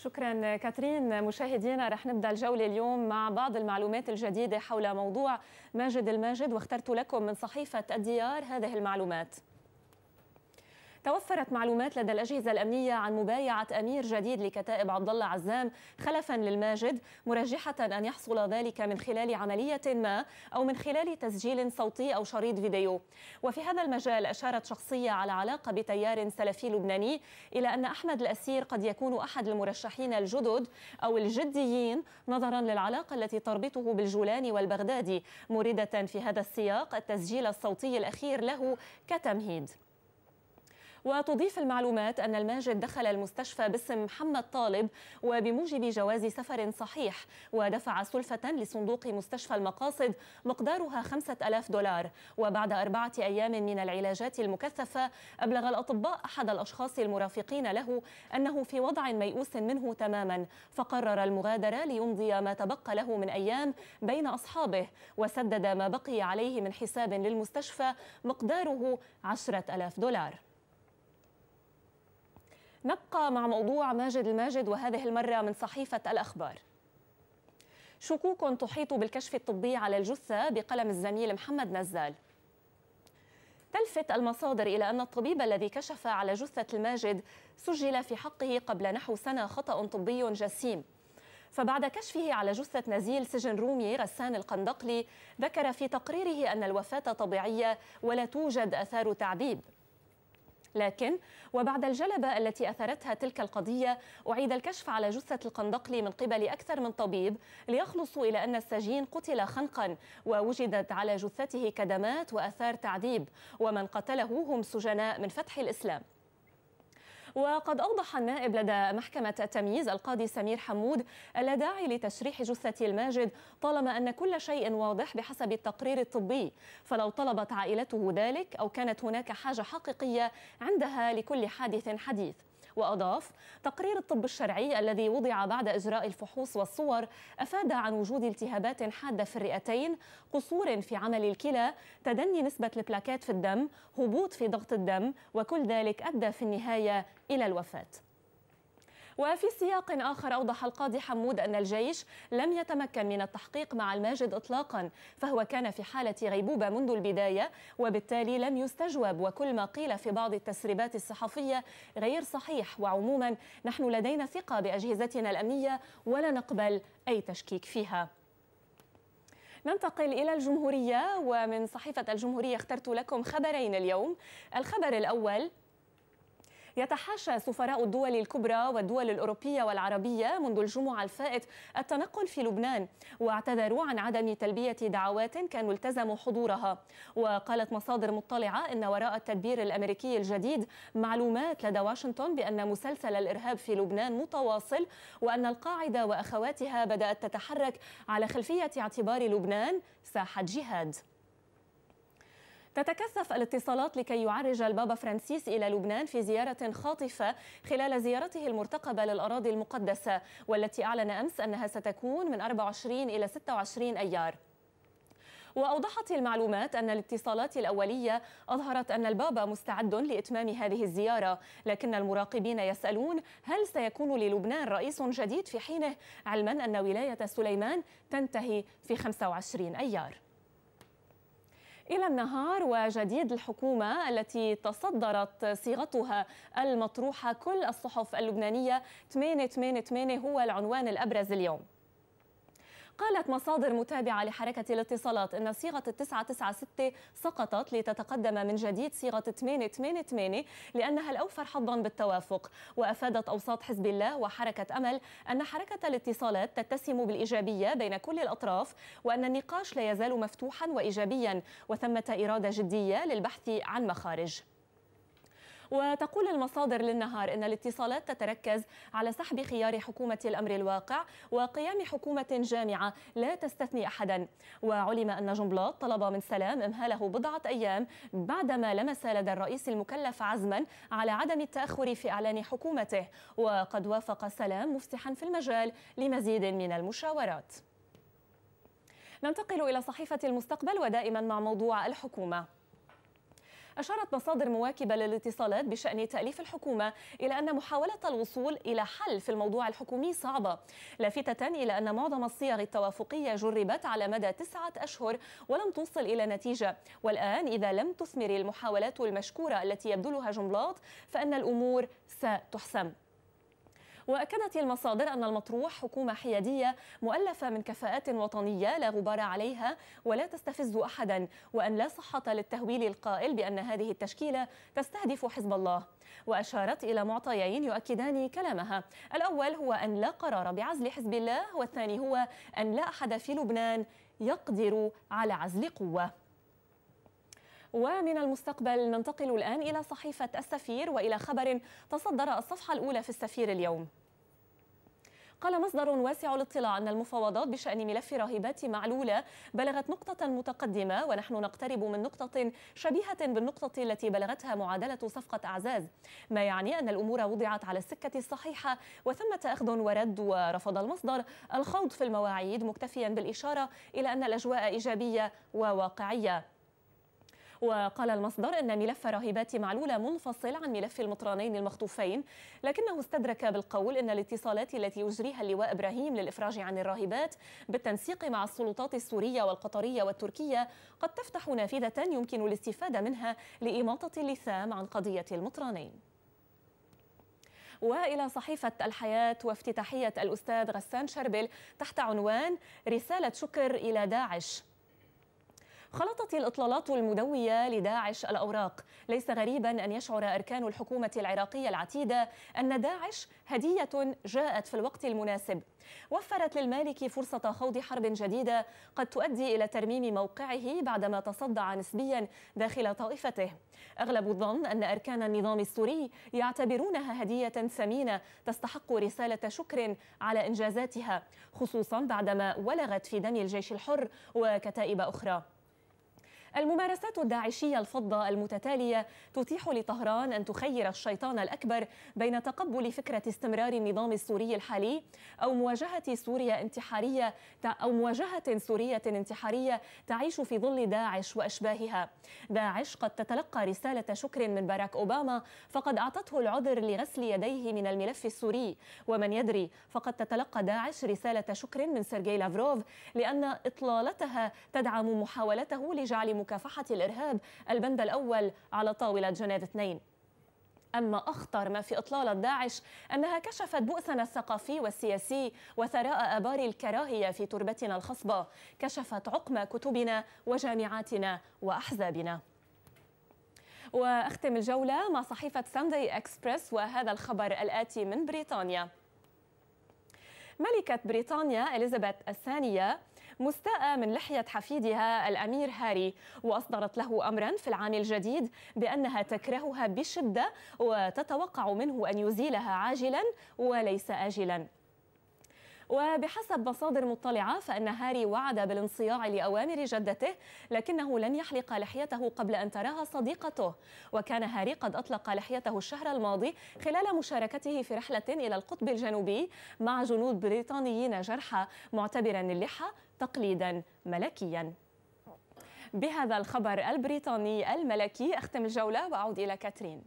شكرا كاترين. مشاهدينا رح نبدأ الجولة اليوم مع بعض المعلومات الجديدة حول موضوع ماجد الماجد واخترت لكم من صحيفة الديار هذه المعلومات. توفرت معلومات لدى الأجهزة الأمنية عن مبايعة أمير جديد لكتائب عبد الله عزام خلفا للماجد مرجحة أن يحصل ذلك من خلال عملية ما أو من خلال تسجيل صوتي أو شريط فيديو. وفي هذا المجال أشارت شخصية على علاقة بتيار سلفي لبناني إلى أن أحمد الأسير قد يكون أحد المرشحين الجدد أو الجديين نظرا للعلاقة التي تربطه بالجولاني والبغدادي موردة في هذا السياق التسجيل الصوتي الأخير له كتمهيد. وتضيف المعلومات أن الماجد دخل المستشفى باسم محمد طالب وبموجب جواز سفر صحيح ودفع سلفة لصندوق مستشفى المقاصد مقدارها خمسة ألاف دولار. وبعد أربعة أيام من العلاجات المكثفة أبلغ الأطباء أحد الأشخاص المرافقين له أنه في وضع ميؤوس منه تماما. فقرر المغادرة ليمضي ما تبقى له من أيام بين أصحابه وسدد ما بقي عليه من حساب للمستشفى مقداره عشرة ألاف دولار. نبقى مع موضوع ماجد الماجد وهذه المرة من صحيفة الأخبار. شكوك تحيط بالكشف الطبي على الجثة بقلم الزميل محمد نزال. تلفت المصادر إلى أن الطبيب الذي كشف على جثة الماجد سجل في حقه قبل نحو سنة خطأ طبي جسيم. فبعد كشفه على جثة نزيل سجن رومي غسان القندقلي ذكر في تقريره أن الوفاة طبيعية ولا توجد أثار تعذيب. لكن وبعد الجلبة التي أثرتها تلك القضية أعيد الكشف على جثة القندقلي من قبل أكثر من طبيب ليخلصوا إلى أن السجين قتل خنقا ووجدت على جثته كدمات وأثار تعذيب ومن قتله هم سجناء من فتح الإسلام. وقد أوضح النائب لدى محكمة التمييز القاضي سمير حمود اللا داعي لتشريح جثة الماجد طالما أن كل شيء واضح بحسب التقرير الطبي. فلو طلبت عائلته ذلك أو كانت هناك حاجة حقيقية عندها لكل حادث حديث. وأضاف تقرير الطب الشرعي الذي وضع بعد إجراء الفحوص والصور أفاد عن وجود التهابات حادة في الرئتين قصور في عمل الكلى تدني نسبة البلاكات في الدم هبوط في ضغط الدم وكل ذلك أدى في النهاية إلى الوفاة. وفي سياق آخر أوضح القاضي حمود أن الجيش لم يتمكن من التحقيق مع الماجد إطلاقا فهو كان في حالة غيبوبة منذ البداية وبالتالي لم يستجوب. وكل ما قيل في بعض التسريبات الصحفية غير صحيح. وعموما نحن لدينا ثقة بأجهزتنا الأمنية ولا نقبل أي تشكيك فيها. ننتقل إلى الجمهورية ومن صحيفة الجمهورية اخترت لكم خبرين اليوم. الخبر الأول يتحاشى سفراء الدول الكبرى والدول الأوروبية والعربية منذ الجمعة الفائت التنقل في لبنان واعتذروا عن عدم تلبية دعوات كانوا التزموا حضورها. وقالت مصادر مطلعة أن وراء التدبير الأمريكي الجديد معلومات لدى واشنطن بأن مسلسل الإرهاب في لبنان متواصل وأن القاعدة وأخواتها بدأت تتحرك على خلفية اعتبار لبنان ساحة جهاد. تتكثف الاتصالات لكي يعرج البابا فرانسيس إلى لبنان في زيارة خاطفة خلال زيارته المرتقبة للأراضي المقدسة والتي أعلن أمس أنها ستكون من 24 إلى 26 أيار. وأوضحت المعلومات أن الاتصالات الأولية أظهرت أن البابا مستعد لإتمام هذه الزيارة لكن المراقبين يسألون هل سيكون للبنان رئيس جديد في حينه علما أن ولاية سليمان تنتهي في 25 أيار. إلى النهار وجديد الحكومة التي تصدرت صيغتها المطروحة. كل الصحف اللبنانية 888 هو العنوان الأبرز اليوم. قالت مصادر متابعة لحركة الاتصالات أن صيغة التسعة تسعة ستة سقطت لتتقدم من جديد صيغة 888 لأنها الأوفر حظا بالتوافق. وأفادت أوساط حزب الله وحركة أمل أن حركة الاتصالات تتسم بالإيجابية بين كل الأطراف وأن النقاش لا يزال مفتوحا وإيجابيا وثمة إرادة جدية للبحث عن مخارج. وتقول المصادر للنهار أن الاتصالات تتركز على سحب خيار حكومة الأمر الواقع وقيام حكومة جامعة لا تستثني أحدا. وعلم أن جنبلاط طلب من سلام إمهاله بضعة أيام بعدما لمس لدى الرئيس المكلف عزما على عدم التأخر في إعلان حكومته. وقد وافق سلام مفتحا في المجال لمزيد من المشاورات. ننتقل إلى صحيفة المستقبل ودائما مع موضوع الحكومة. أشارت مصادر مواكبة للاتصالات بشأن تأليف الحكومة إلى أن محاولة الوصول إلى حل في الموضوع الحكومي صعبة. لافتة إلى أن معظم الصيغ التوافقية جربت على مدى تسعة أشهر ولم توصل إلى نتيجة. والآن إذا لم تثمر المحاولات المشكورة التي يبذلها جنبلاط فأن الأمور ستحسم. وأكدت المصادر أن المطروح حكومة حيادية مؤلفة من كفاءات وطنية لا غبار عليها ولا تستفز أحدا وأن لا صحة للتهويل القائل بأن هذه التشكيلة تستهدف حزب الله. وأشارت إلى معطيين يؤكدان كلامها. الأول هو أن لا قرار بعزل حزب الله والثاني هو أن لا أحد في لبنان يقدر على عزل قوة. ومن المستقبل ننتقل الآن إلى صحيفة السفير وإلى خبر تصدر الصفحة الأولى في السفير اليوم. قال مصدر واسع الاطلاع أن المفاوضات بشأن ملف راهبات معلولة بلغت نقطة متقدمة ونحن نقترب من نقطة شبيهة بالنقطة التي بلغتها معادلة صفقة أعزاز. ما يعني أن الأمور وضعت على السكة الصحيحة؟ وثمة أخذ ورد ورفض المصدر. الخوض في المواعيد مكتفيا بالإشارة إلى أن الأجواء إيجابية وواقعية. وقال المصدر أن ملف راهبات معلولة منفصل عن ملف المطرانين المخطوفين لكنه استدرك بالقول أن الاتصالات التي يجريها اللواء إبراهيم للإفراج عن الراهبات بالتنسيق مع السلطات السورية والقطرية والتركية قد تفتح نافذة يمكن الاستفادة منها لإماطة اللثام عن قضية المطرانين. وإلى صحيفة الحياة وافتتاحية الأستاذ غسان شربل تحت عنوان رسالة شكر إلى داعش. خلطت الإطلالات المدوية لداعش الأوراق. ليس غريبا أن يشعر أركان الحكومة العراقية العتيدة أن داعش هدية جاءت في الوقت المناسب. وفرت للمالك فرصة خوض حرب جديدة قد تؤدي إلى ترميم موقعه بعدما تصدع نسبيا داخل طائفته. أغلب الظن أن أركان النظام السوري يعتبرونها هدية ثمينة تستحق رسالة شكر على إنجازاتها خصوصا بعدما ولغت في دم الجيش الحر وكتائب أخرى. الممارسات الداعشية الفضة المتتالية تتيح لطهران أن تخير الشيطان الأكبر بين تقبل فكرة استمرار النظام السوري الحالي أو مواجهة سوريا انتحارية أو مواجهة سورية انتحارية تعيش في ظل داعش وأشباهها. داعش قد تتلقى رسالة شكر من باراك أوباما فقد أعطته العذر لغسل يديه من الملف السوري. ومن يدري فقد تتلقى داعش رسالة شكر من سيرجي لافروف لأن إطلالتها تدعم محاولته لجعل مكافحة الإرهاب البند الأول على طاولة جنيف اثنين. أما أخطر ما في إطلالة داعش أنها كشفت بؤسنا الثقافي والسياسي وثراء آبار الكراهية في تربتنا الخصبة. كشفت عقم كتبنا وجامعاتنا وأحزابنا. وأختم الجولة مع صحيفة ساندي إكسبرس وهذا الخبر الآتي من بريطانيا. ملكة بريطانيا إليزابيث الثانية مستاءة من لحية حفيدها الأمير هاري وأصدرت له أمرا في العام الجديد بأنها تكرهها بشدة وتتوقع منه أن يزيلها عاجلا وليس آجلا. وبحسب مصادر مطلعة فإن هاري وعد بالانصياع لأوامر جدته لكنه لن يحلق لحيته قبل أن تراها صديقته. وكان هاري قد أطلق لحيته الشهر الماضي خلال مشاركته في رحلة إلى القطب الجنوبي مع جنود بريطانيين جرحى معتبرا اللحى تقليدا ملكيا. بهذا الخبر البريطاني الملكي أختم الجولة وأعود إلى كاترين.